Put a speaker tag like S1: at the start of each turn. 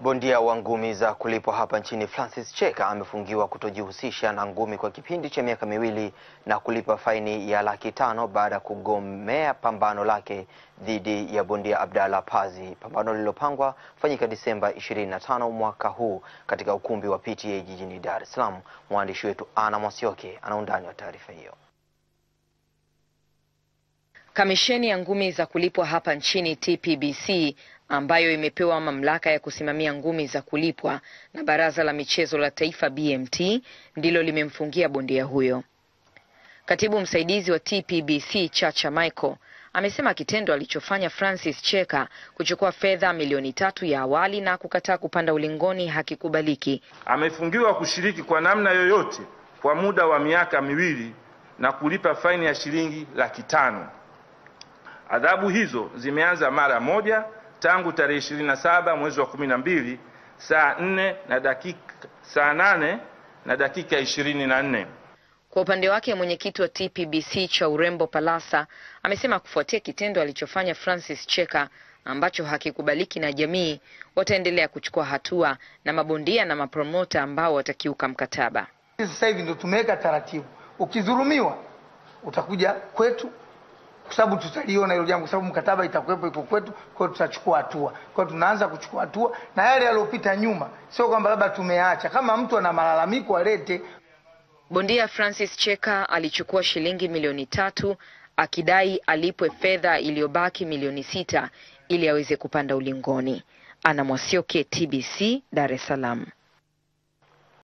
S1: Bondia wa ngumi za kulipwa hapa nchini Francis Cheka amefungiwa kutojihusisha na ngumi kwa kipindi cha miaka miwili na kulipa faini ya laki tano baada ya kugomea pambano lake dhidi ya bondia Abdalla Pazi, pambano lililopangwa kufanyika Disemba 25 mwaka huu katika ukumbi wa PTA jijini Dar es Salaam. Mwandishi wetu Ana Mwasioke ana undani wa taarifa hiyo.
S2: Kamisheni ya ngumi za kulipwa hapa nchini TPBC ambayo imepewa mamlaka ya kusimamia ngumi za kulipwa na Baraza la Michezo la Taifa BMT ndilo limemfungia bondia huyo. Katibu msaidizi wa TPBC Chacha Michael amesema kitendo alichofanya Francis Cheka kuchukua fedha milioni tatu ya awali na kukataa kupanda ulingoni hakikubaliki.
S3: Amefungiwa kushiriki kwa namna yoyote kwa muda wa miaka miwili na kulipa faini ya shilingi laki tano. Adhabu hizo zimeanza mara moja tangu tarehe ishirini na saba mwezi wa kumi na mbili saa nne na dakika saa nane na dakika ishirini na nne.
S2: Kwa upande wake mwenyekiti wa TPBC cha urembo Palasa amesema kufuatia kitendo alichofanya Francis Cheka ambacho hakikubaliki na jamii, wataendelea kuchukua hatua na mabondia na mapromota ambao watakiuka mkataba.
S4: Sasa hivi ndio tumeweka taratibu, ukidhulumiwa utakuja kwetu kwa sababu tutaliona hilo jambo, kwa sababu mkataba itakuwepo, iko kwetu. Kwa hiyo tutachukua hatua. Kwa hiyo tunaanza kuchukua hatua, na yale yaliyopita nyuma, sio kwamba labda tumeacha. Kama mtu ana malalamiko alete.
S2: Bondia Francis Cheka alichukua shilingi milioni tatu akidai alipwe fedha iliyobaki milioni sita ili aweze kupanda ulingoni. Ana Mwasioke, TBC, Dar es Salaam.